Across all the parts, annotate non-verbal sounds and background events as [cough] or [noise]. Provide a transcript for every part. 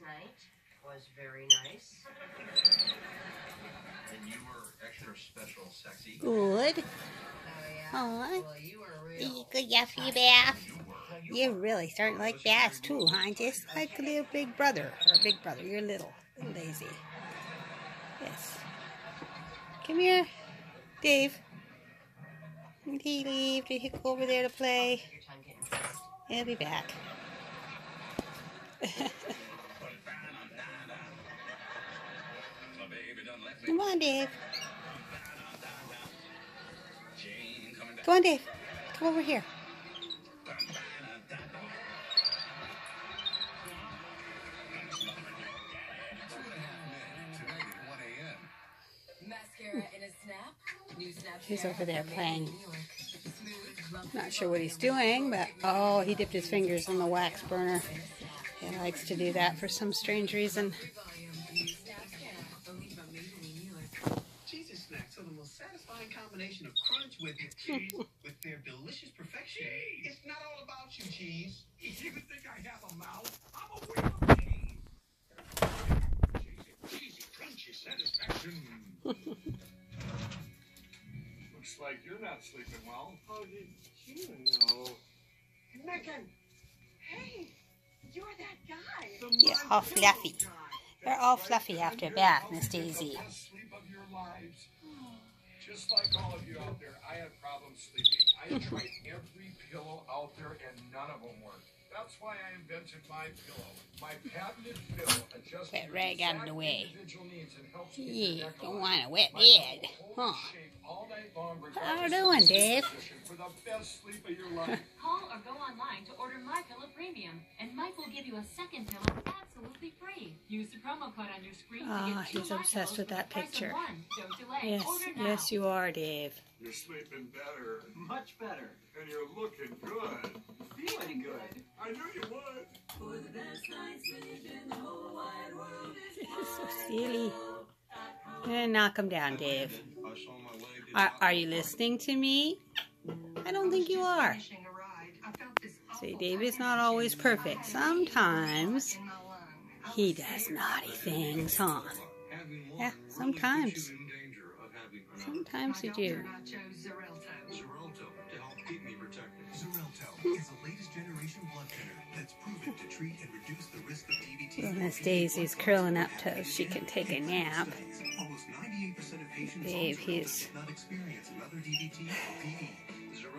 last night was very nice. And you were extra special sexy. Good. Oh yeah. Aw. Well, you were real. Good Yuffie bath. You were. You're really starting to like baths too, huh? Just like a little big brother. Or big brother. You're little. and lazy. Yes. Come here, Dave. Did he leave? Did he go over there to play? Your tongue getting kissed. He'll be back. [laughs] My baby done left me. Come on, Dave. Jane coming down. Come on, Dave. Come over here. Mascara in a snap. He's over there playing. New York. Smooth, lumpy Not sure what he's doing, but oh, he dipped his fingers in the wax burner. He likes to do that for some strange reason. Most satisfying combination of crunch with cheese [laughs] with their delicious perfection. It's not all about you, cheese. You think I have a mouth? I'm a wheel of cheese. Cheesy, cheesy, crunchy satisfaction. [laughs] Looks like you're not sleeping well. How did you know? Megan! Hey! You're that guy! The Yeah, all fluffy. guy. They're all fluffy after a bath, Miss Daisy. Just like all of you out there, I had problems sleeping. I [laughs] tried every pillow out there and none of them worked. That's why I invented my pillow. My patented pillow adjusts your rag out of the way. individual needs and helps keep Yeah, don't want a wet bed. Huh. holds shape all night long, How you doing, Dave? Position, For the best sleep of your life. [laughs] Call or go online to order My Pillow Premium, and Mike will give you a second pillow absolutely free. Use the promo code on your screen Ah, to get two he's obsessed with that the price of picture. Don't delay. Yes, order now. yes, you are, Dave. You're sleeping better, Much better. and you're looking good. Feeling good. I knew you would. so silly. And knock him down, Dave. I saw my leg. Are, are you listening to me? I don't think you are. Finishing a ride. I felt this See, is not always perfect. Sometimes in my lung. I he does naughty things, huh? Yeah, sometimes. puts you in danger of having another. Sometimes you do. doctor and I chose Xarelto. Xarelto to help keep me protected. Xarelto is the latest generation blood thinner that's proven to treat and reduce the risk of DVT. Well, Miss Daisy's curling up so she can take a nap. Almost 98% of patients Dave, on he's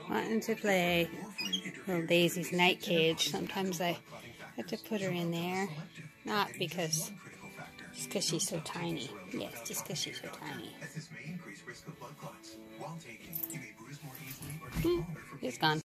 wanting to play little Daisy's night cage. Sometimes I have to put her in there. Not because, just because she's so tiny. Yes, just because she's so tiny. Hmm, For He's gone.